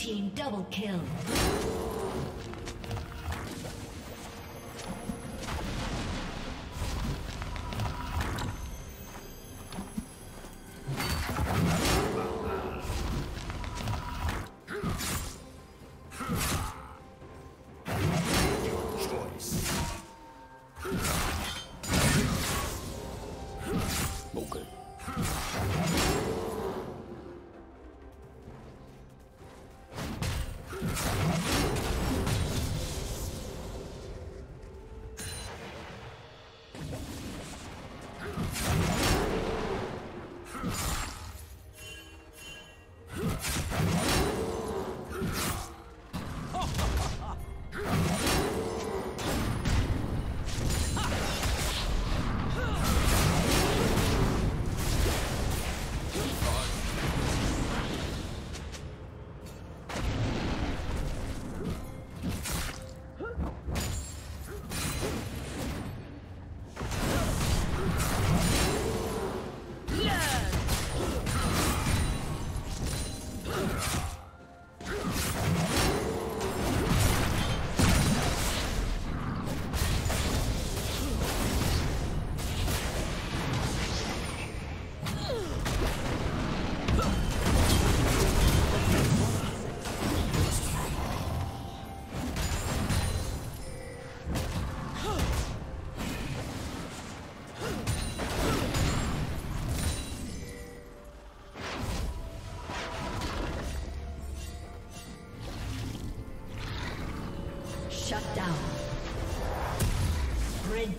team double kill.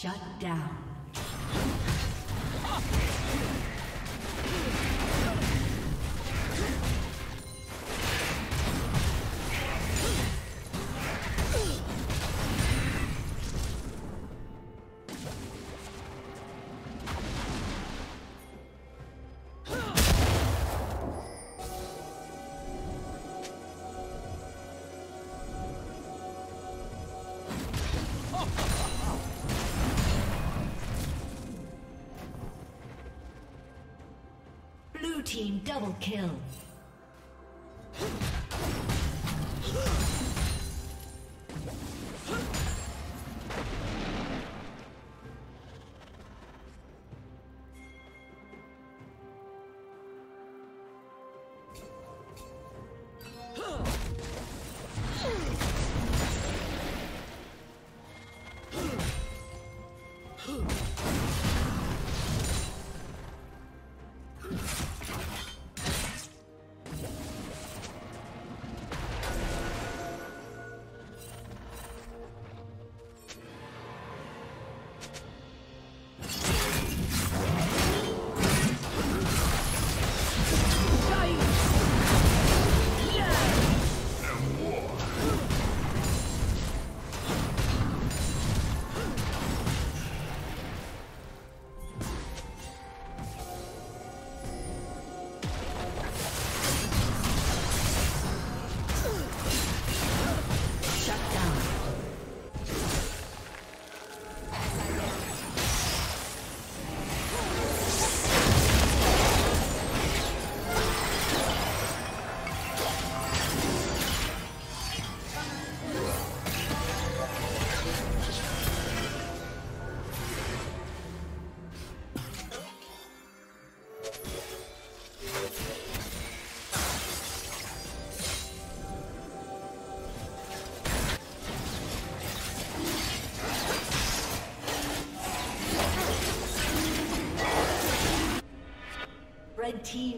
Shut down. Team double kill.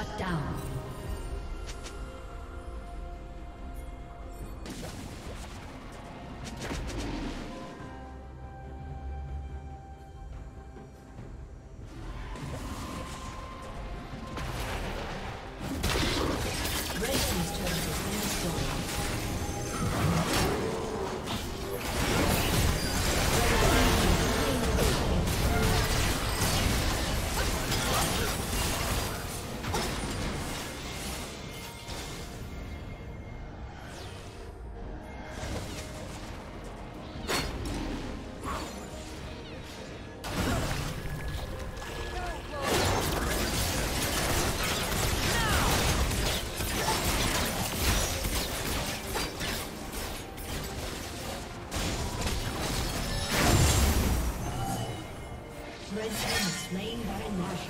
Shut down. Marshal.